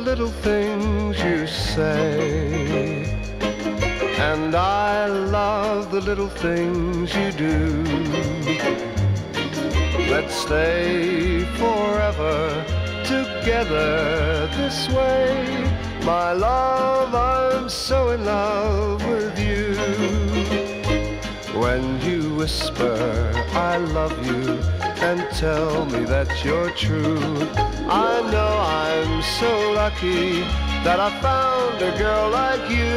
little things you say. And I love the little things you do. Let's stay forever together this way. My love, I'm so in love with you. When you whisper, I love you, and tell me that you're true, I know I'm so lucky that I found a girl like you.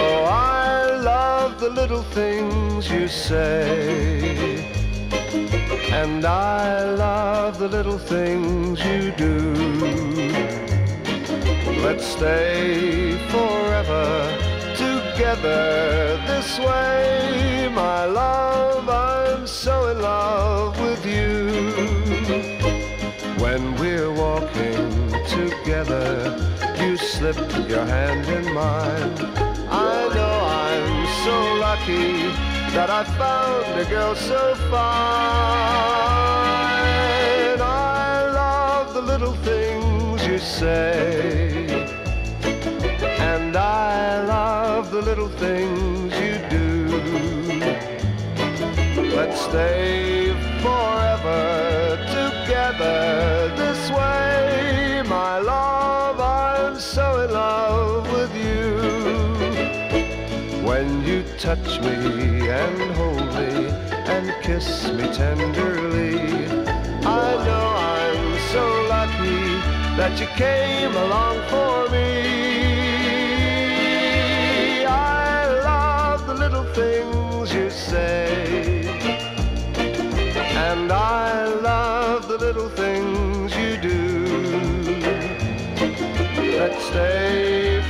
Oh, I love the little things you say. And I love the little things you do. Let's stay forever together this way. Together, you slip your hand in mine. I know I'm so lucky that I found a girl so fine. I love the little things you say. And I love the little things you do. Let's stay forever together this way. Touch me and hold me and kiss me tenderly, I know I'm so lucky that you came along for me. I love the little things you say, and I love the little things you do. Let's stay